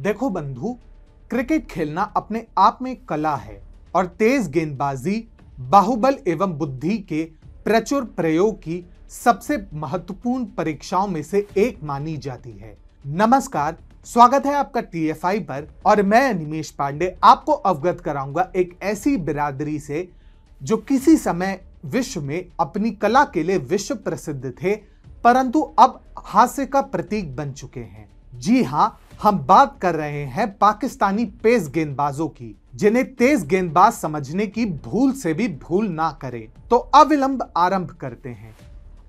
देखो बंधु, क्रिकेट खेलना अपने आप में कला है और तेज गेंदबाजी, बाहुबल एवं बुद्धि के प्रचुर प्रयोग की सबसे महत्वपूर्ण परीक्षाओं में से एक मानी जाती है। नमस्कार, स्वागत है आपका टीएफआई पर और मैं निमेश पांडे आपको अवगत कराऊँगा एक ऐसी बिरादरी से जो किसी समय विश्व में अपनी कला के लिए विश्व प्रसिद्ध थे, परंतु अब हास्य का प्रतीक बन चुके हैं। जी हाँ, हम बात कर रहे हैं पाकिस्तानी पेस गेंदबाजों की, जिन्हें तेज गेंदबाज समझने की भूल से भी भूल ना करें। तो अविलंब आरंभ करते हैं।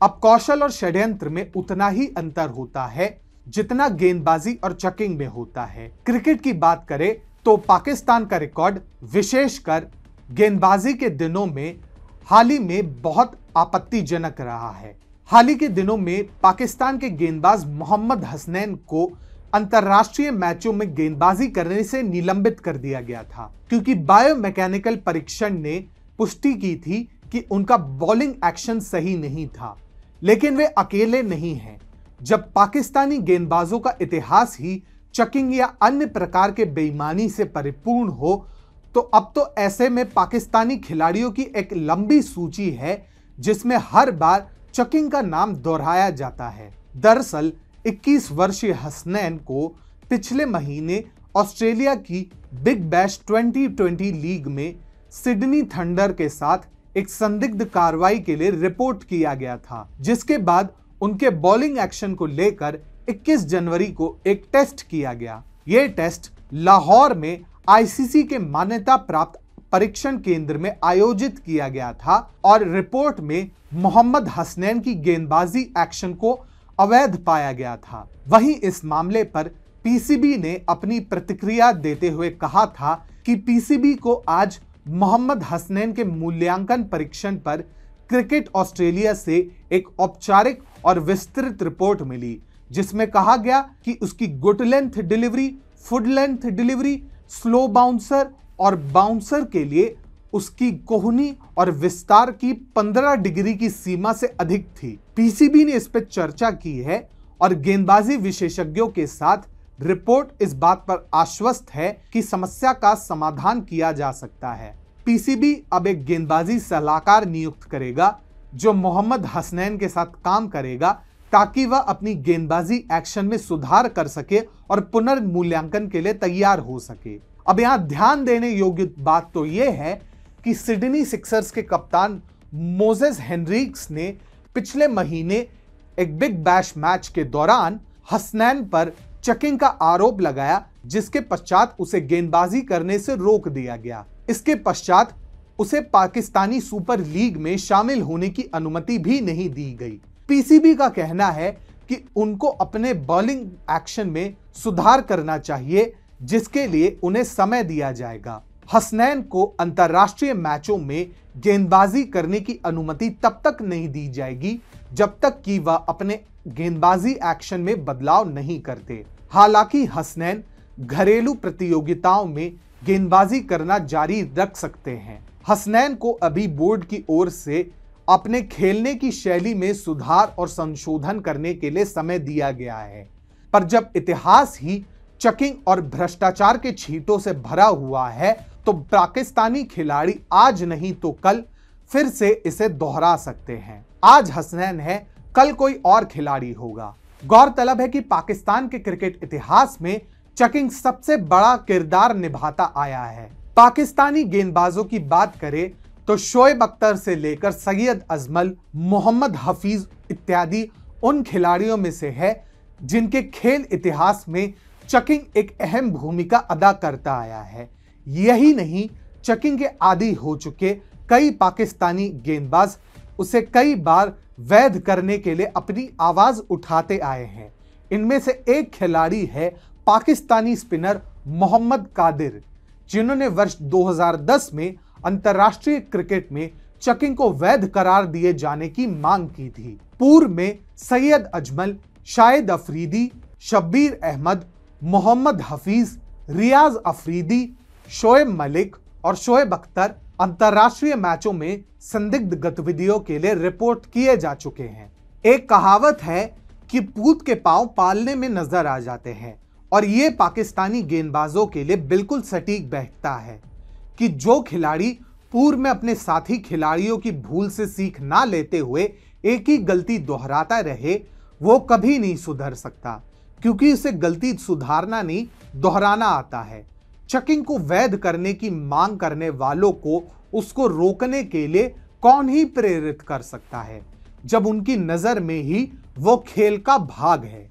अब कौशल और षड्यंत्र में उतना ही अंतर होता है, जितना गेंदबाजी और चकिंग में होता है। क्रिकेट की बात करें तो पाकिस्तान का रिकॉर्ड विशेषकर गेंदबाजी के दिनों में, हाल ही में बहुत आपत्तिजनक रहा है। हाल ही के दिनों में पाकिस्तान के गेंदबाज मोहम्मद हसनैन को अंतरराष्ट्रीय मैचों में गेंदबाजी करने से निलंबित कर दिया गया था, क्योंकि बायोमैकेनिकल परीक्षण ने पुष्टि की थी कि उनका बॉलिंग एक्शन सही नहीं था। लेकिन वे अकेले नहीं हैं, जब पाकिस्तानी गेंदबाजों का इतिहास ही चकिंग या अन्य प्रकार के बेईमानी से परिपूर्ण हो तो अब तो ऐसे में पाकिस्तानी खिलाड़ियों की एक लंबी सूची है, जिसमें हर बार चकिंग का नाम दोहराया जाता है। दरअसल 21 वर्षीय हसनैन को पिछले महीने ऑस्ट्रेलिया की बिग बैश 2020 लीग में सिडनी थंडर के साथ एक संदिग्ध कार्रवाई के लिए रिपोर्ट किया गया था, जिसके बाद उनके बॉलिंग एक्शन को लेकर 21 जनवरी को एक टेस्ट किया गया। ये टेस्ट लाहौर में आईसीसी के मान्यता प्राप्त परीक्षण केंद्र में आयोजित किया गया था और रिपोर्ट में मोहम्मद हसनैन की गेंदबाजी एक्शन को अवैध पाया गया था। वहीं इस मामले पर पीसीबी ने अपनी प्रतिक्रिया देते हुए कहा था कि पीसीबी को आज मोहम्मद हसनैन के मूल्यांकन परीक्षण पर क्रिकेट ऑस्ट्रेलिया से एक औपचारिक और विस्तृत रिपोर्ट मिली, जिसमें कहा गया कि उसकी good length delivery full length delivery, slow bouncer और बाउंसर के लिए उसकी कोहनी और विस्तार की 15 डिग्री की सीमा से अधिक थी। पीसीबी ने इस पर चर्चा की है और गेंदबाजी विशेषज्ञों के साथ रिपोर्ट इस बात पर आश्वस्त है कि समस्या का समाधान किया जा सकता है। पीसीबी अब एक गेंदबाजी सलाहकार नियुक्त करेगा, जो मोहम्मद हसनैन के साथ काम करेगा ताकि वह अपनी गेंदबाजी एक्शन में सुधार कर सके और पुनर्मूल्यांकन के लिए तैयार हो सके। अब यहाँ ध्यान देने योग्य बात तो यह है कि सिडनी सिक्सर्स के कप्तान मोजेस हेनरिक्स ने पिछले महीने एक बिग बैश मैच के दौरान हसनैन पर चकिंग का आरोप लगाया, जिसके पश्चात उसे गेंदबाजी करने से रोक दिया गया। इसके पश्चात उसे पाकिस्तानी सुपर लीग में शामिल होने की अनुमति भी नहीं दी गई। पीसीबी का कहना है कि उनको अपने बॉलिंग एक्शन में सुधार करना चाहिए जिसके लिए उन्हें समय दिया जाएगा। हसनैन को अंतरराष्ट्रीय मैचों में गेंदबाजी करने की अनुमति तब तक नहीं दी जाएगी, जब तक कि वह अपने गेंदबाजी एक्शन में बदलाव नहीं करते। हालाँकि हसनैन घरेलू प्रतियोगिताओं में गेंदबाजी करना जारी रख सकते हैं। हसनैन को अभी बोर्ड की ओर से अपने खेलने की शैली में सुधार और संशोधन करने के लिए समय दिया गया है। पर जब इतिहास ही चकिंग और भ्रष्टाचार के छींटों से भरा हुआ है तो पाकिस्तानी खिलाड़ी आज नहीं तो कल फिर से इसे दोहरा सकते हैं। आज हसनैन है, कल कोई और खिलाड़ी होगा। गौरतलब है कि पाकिस्तान के क्रिकेट इतिहास में चकिंग सबसे बड़ा किरदार निभाता आया है। पाकिस्तानी गेंदबाजों की बात करें तो शोएब अख्तर से लेकर सैयद अजमल, मोहम्मद हफीज इत्यादि उन खिलाड़ियों में से है जिनके खेल इतिहास में चकिंग एक अहम भूमिका अदा करता आया है। यही नहीं, चकिंग के आदि हो चुके कई पाकिस्तानी गेंदबाज उसे कई बार वैध करने के लिए अपनी आवाज़ उठाते आए हैं। इनमें से एक खिलाड़ी है पाकिस्तानी स्पिनर मोहम्मद कादिर, जिन्होंने वर्ष 2010 में अंतर्राष्ट्रीय क्रिकेट में चकिंग को वैध करार दिए जाने की मांग की थी। पूर्व में सैयद अजमल, शाहिद अफरीदी, शब्बीर अहमद मोहम्मद हफीज, रियाज अफरीदी, शोएब मलिक और शोएब अख्तर अंतरराष्ट्रीय मैचों में संदिग्ध गतिविधियों के लिए रिपोर्ट किए जा चुके हैं। एक कहावत है कि पूत के पाँव पालने में नज़र आ जाते हैं और यह पाकिस्तानी गेंदबाजों के लिए बिल्कुल सटीक बैठता है कि जो खिलाड़ी पूर्व में अपने साथी खिलाड़ियों की भूल से सीख ना लेते हुए एक ही गलती दोहराता रहे, वो कभी नहीं सुधर सकता। क्योंकि इसे गलती सुधारना नहीं, दोहराना आता है। चेकिंग को वैध करने की मांग करने वालों को उसको रोकने के लिए कौन ही प्रेरित कर सकता है? जब उनकी नज़र में ही वो खेल का भाग है।